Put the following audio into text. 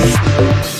Thank